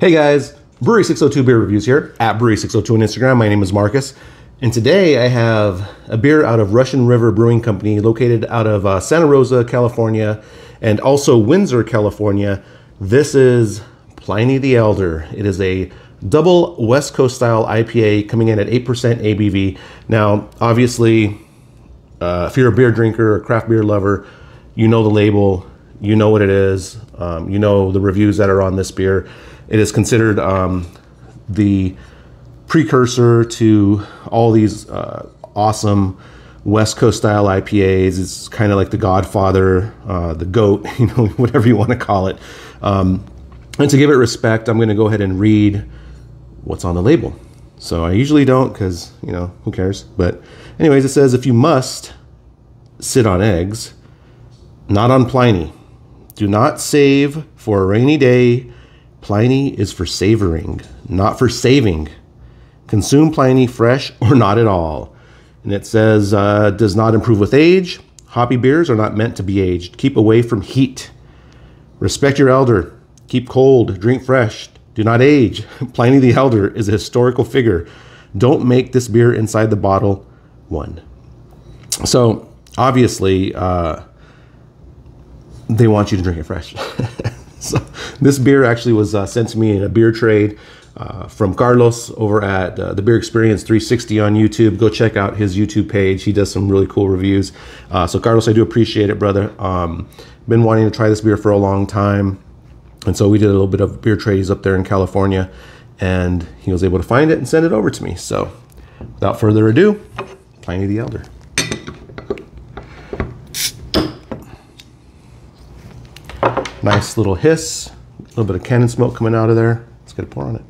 Hey guys, Brewery 602 Beer Reviews here at Brewery 602 on Instagram. My name is Marcus, and today I have a beer out of Russian River Brewing Company located out of uh, Santa Rosa, California, and also Windsor, California. This is Pliny the Elder. It is a double West Coast style IPA coming in at 8% ABV. Now, obviously, uh, if you're a beer drinker or craft beer lover, you know the label, you know what it is, um, you know the reviews that are on this beer. It is considered um, the precursor to all these uh, awesome West Coast style IPAs. It's kind of like the Godfather, uh, the GOAT, you know, whatever you want to call it. Um, and to give it respect, I'm going to go ahead and read what's on the label. So I usually don't because, you know, who cares? But, anyways, it says if you must sit on eggs, not on Pliny. Do not save for a rainy day. Pliny is for savoring, not for saving. Consume Pliny fresh or not at all. And it says, uh, does not improve with age. Hoppy beers are not meant to be aged. Keep away from heat. Respect your elder. Keep cold. Drink fresh. Do not age. Pliny the Elder is a historical figure. Don't make this beer inside the bottle one. So, obviously, uh, they want you to drink it fresh. so, this beer actually was uh, sent to me in a beer trade. Uh, from Carlos over at uh, the Beer Experience 360 on YouTube. Go check out his YouTube page. He does some really cool reviews. Uh, so, Carlos, I do appreciate it, brother. Um, been wanting to try this beer for a long time. And so we did a little bit of beer trades up there in California, and he was able to find it and send it over to me. So, without further ado, Pliny the Elder. Nice little hiss, a little bit of cannon smoke coming out of there. Let's get a pour on it.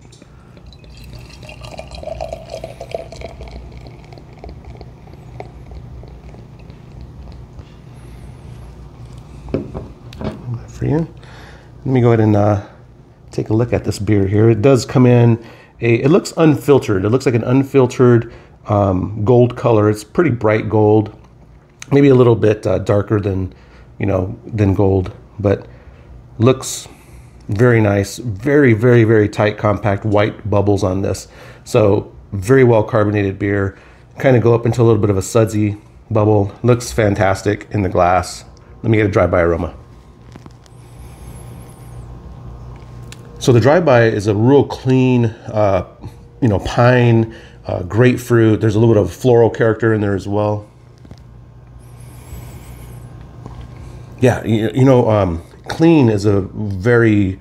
For you. Let me go ahead and uh, take a look at this beer here. It does come in a, it looks unfiltered. It looks like an unfiltered um, gold color. It's pretty bright gold, maybe a little bit uh, darker than, you know, than gold, but looks very nice. Very, very, very tight, compact white bubbles on this. So very well carbonated beer. Kind of go up into a little bit of a sudsy bubble. Looks fantastic in the glass. Let me get a dry-by aroma. So the drive-by is a real clean, uh, you know, pine, uh, grapefruit. There's a little bit of floral character in there as well. Yeah, you, you know, um, clean is a very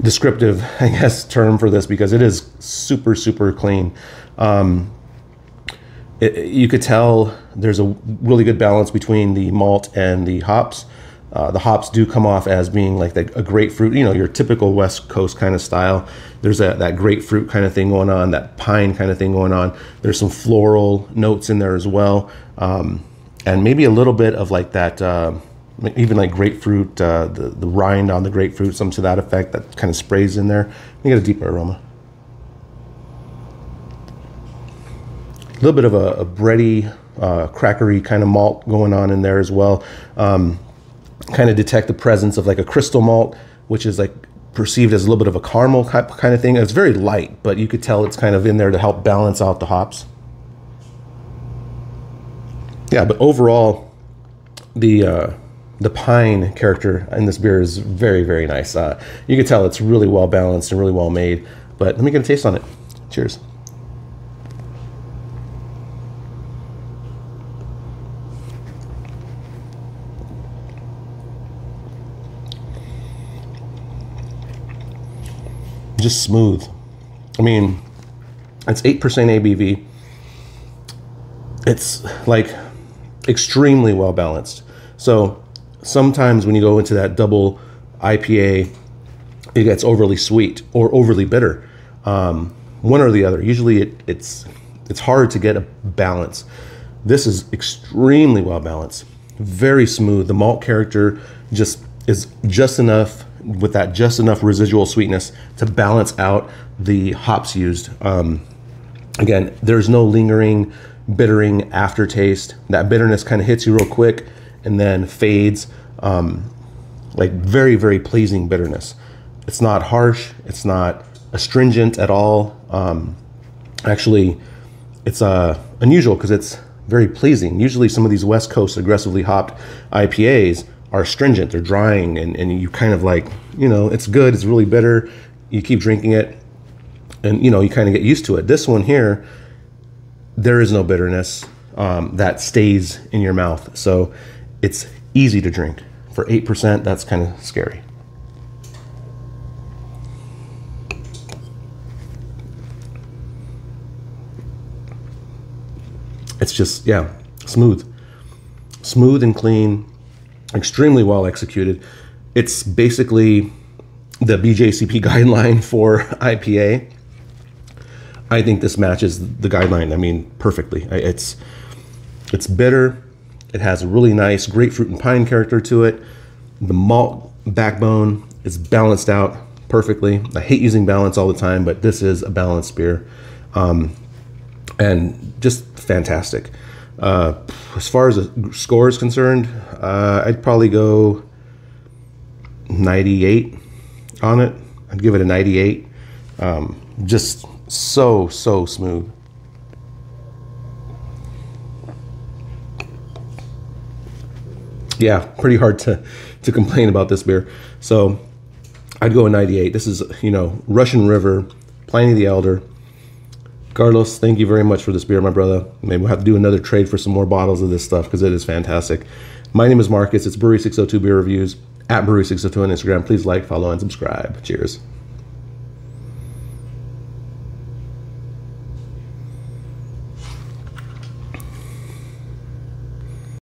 descriptive, I guess, term for this because it is super, super clean. Um, it, you could tell there's a really good balance between the malt and the hops. Uh, the hops do come off as being like the, a grapefruit, you know, your typical West Coast kind of style. There's a, that grapefruit kind of thing going on, that pine kind of thing going on. There's some floral notes in there as well. Um, and maybe a little bit of like that, uh, even like grapefruit, uh, the, the rind on the grapefruit, some to that effect that kind of sprays in there. You get a deeper aroma. A little bit of a, a bready, uh, crackery kind of malt going on in there as well. Um, kind of detect the presence of like a crystal malt, which is like perceived as a little bit of a caramel kind of thing. It's very light, but you could tell it's kind of in there to help balance out the hops. Yeah, but overall, the uh, the pine character in this beer is very, very nice. Uh, you can tell it's really well balanced and really well made. But let me get a taste on it. Cheers. just smooth. I mean, it's 8% ABV. It's like extremely well balanced. So sometimes when you go into that double IPA, it gets overly sweet or overly bitter. Um, one or the other. Usually it, it's it's hard to get a balance. This is extremely well balanced, very smooth. The malt character just is just enough with that just enough residual sweetness to balance out the hops used. Um, again, there's no lingering, bittering aftertaste. That bitterness kind of hits you real quick and then fades. Um, like very, very pleasing bitterness. It's not harsh. It's not astringent at all. Um, actually, it's uh, unusual because it's very pleasing. Usually, some of these West Coast aggressively hopped IPAs are astringent, they're drying, and, and you kind of like, you know, it's good, it's really bitter. You keep drinking it, and you know, you kind of get used to it. This one here, there is no bitterness um, that stays in your mouth. So it's easy to drink. For 8%, that's kind of scary. It's just, yeah, smooth. Smooth and clean, extremely well executed. It's basically the BJCP guideline for IPA. I think this matches the guideline. I mean, perfectly. It's it's bitter. It has a really nice grapefruit and pine character to it. The malt backbone is balanced out perfectly. I hate using balance all the time, but this is a balanced beer. Um, and just fantastic. Uh, as far as the score is concerned, uh, I'd probably go 98 on it. I'd give it a 98. Um, just so, so smooth. Yeah, pretty hard to, to complain about this beer. So I'd go a 98. This is, you know, Russian River, Pliny the Elder, Carlos, thank you very much for this beer, my brother. Maybe we'll have to do another trade for some more bottles of this stuff because it is fantastic. My name is Marcus. It's Brewery 602 Beer Reviews at Brewery 602 on Instagram. Please like, follow, and subscribe. Cheers.